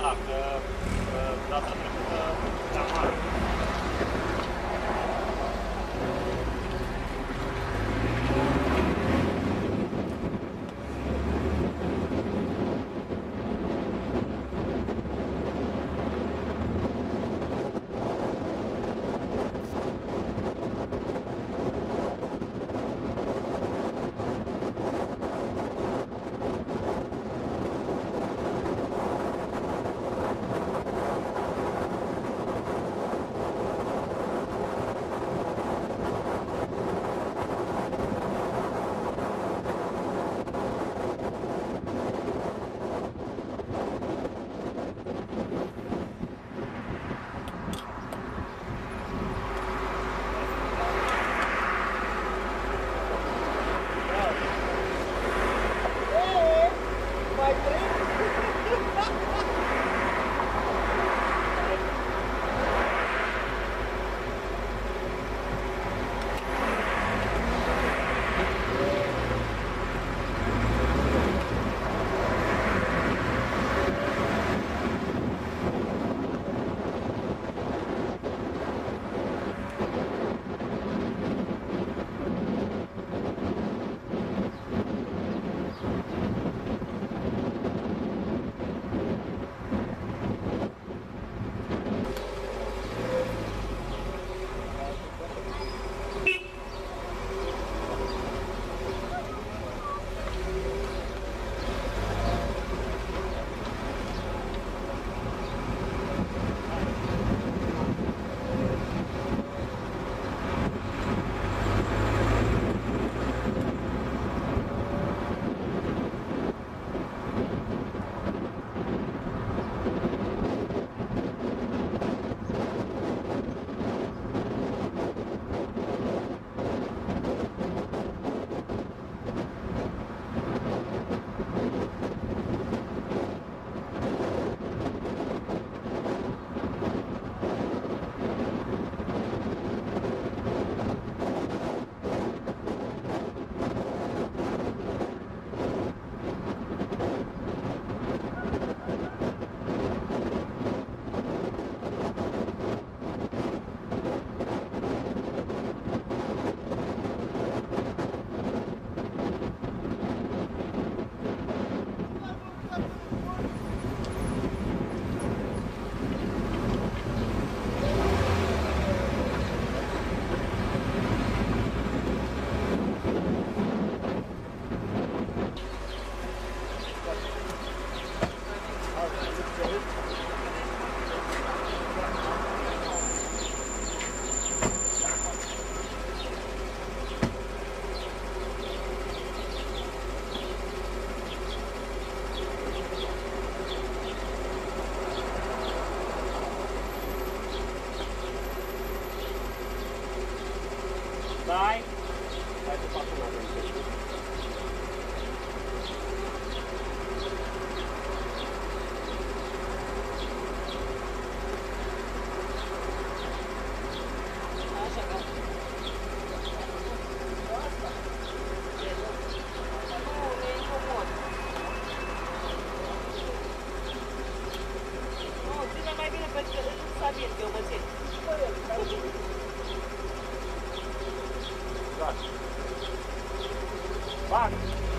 Da, că uh, data trecută, da, mare. box.